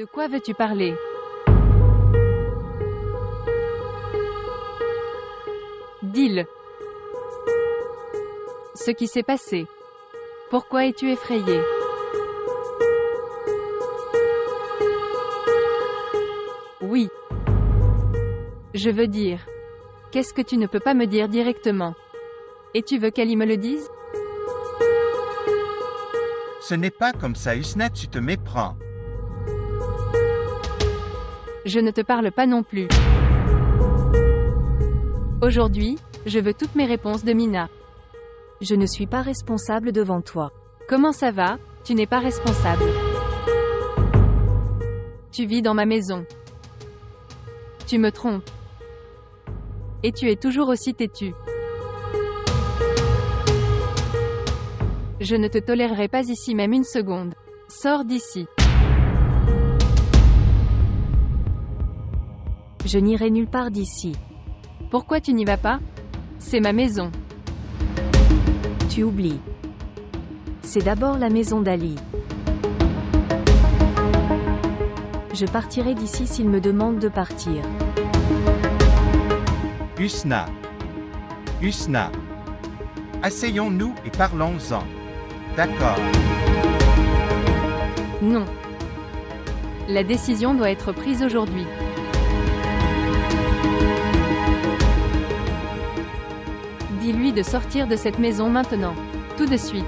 De quoi veux-tu parler Dis-le. Ce qui s'est passé. Pourquoi es-tu effrayé Oui. Je veux dire. Qu'est-ce que tu ne peux pas me dire directement Et tu veux qu'Ali me le dise Ce n'est pas comme ça, Usna, tu te méprends. Je ne te parle pas non plus. Aujourd'hui, je veux toutes mes réponses de Mina. Je ne suis pas responsable devant toi. Comment ça va? Tu n'es pas responsable. Tu vis dans ma maison. Tu me trompes. Et tu es toujours aussi têtu. Je ne te tolérerai pas ici même une seconde. Sors d'ici. Je n'irai nulle part d'ici. Pourquoi tu n'y vas pas? C'est ma maison. Tu oublies. C'est d'abord la maison d'Ali. Je partirai d'ici s'il me demande de partir. Usna. Usna. Asseyons-nous et parlons-en. D'accord. Non. La décision doit être prise aujourd'hui. Dis-lui de sortir de cette maison maintenant. Tout de suite.